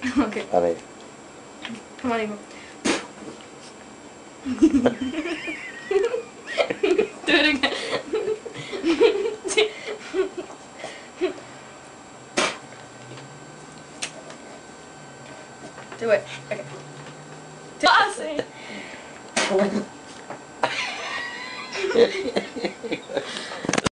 okay. Okay. Come on, Eva. Do it again. Do it. Okay. Do it.